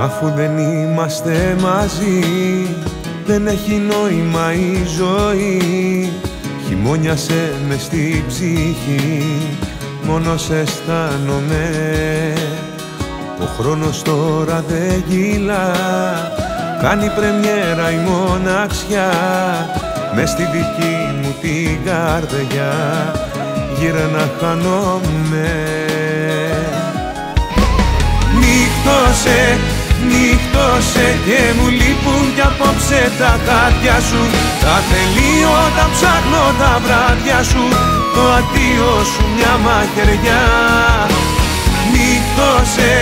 Αφού δεν είμαστε μαζί δεν έχει νόημα η ζωή. Χειμώνιασε μες στη ψυχή μόνος αισθάνομαι. Ο χρόνος τώρα δεν γυλά Κάνει πρεμιέρα η μοναξιά. Μες στη δική μου την καρδιά γύρω χάνομαι Νύχτωσε Νύχτωσε και μου λείπουν κι απόψε τα χάτια σου. Τα τελείωτα ψάχνω τα βράδια σου. Το αντίο σου μια μαχαιριά. Νύχτωσε,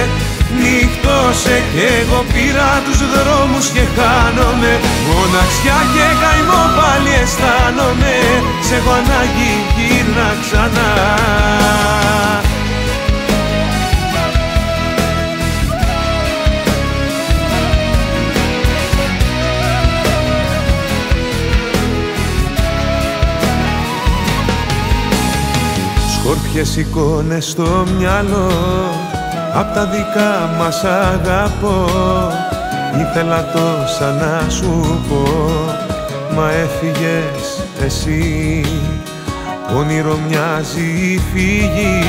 νύχτωσε κι εγώ πήρα τους δρόμους και χάνομαι. Μοναξιά και καημό πάλι αισθάνομαι. Σε έχω ανάγκη γύρνα ξανά Σκόρπιες εικόνες στο μυαλό Απ' τα δικά μας αγαπώ. Ήθελα τόσα να σου πω Μα έφυγες εσύ. Όνειρο μοιάζει φύγει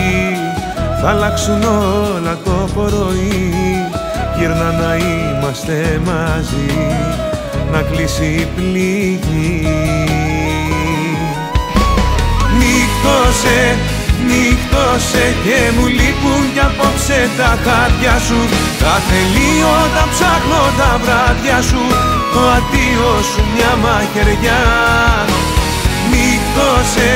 Θα αλλάξουν όλα το πρωί. Γύρνα να είμαστε μαζί Να κλείσει η πληγή Νύχτωσε Νύχτωσε και μου λείπουν κι απόψε τα χάρια σου. Τα τελείωτα ψάχνω τα βράδια σου Το αντίο σου μια μαχαιριά. Νύχτωσε,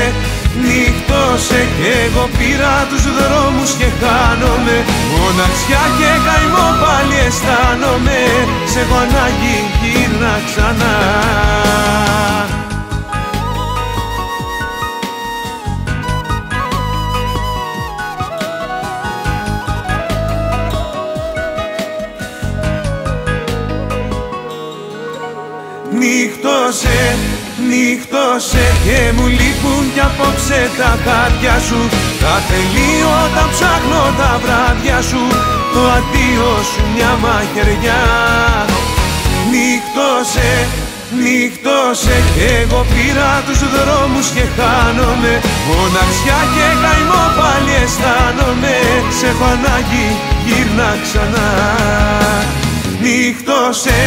νύχτωσε κι εγώ πήρα τους δρόμους και χάνομαι. Μοναξιά και καημό πάλι αισθάνομαι. Σε έχω ανάγκη γύρνα ξανά Νύχτωσε, νύχτωσε και μου λείπουν κι απόψε τα χάτια σου. Τα τελείωτα ψάχνω τα βράδια σου Το αντίο σου μια μαχαιριά. Νύχτωσε, νύχτωσε και εγώ πήρα τους δρόμους και χάνομαι. Μοναξιά και καημό πάλι αισθάνομαι. Σε έχω ανάγκη γύρνα ξανά. Νύχτωσε,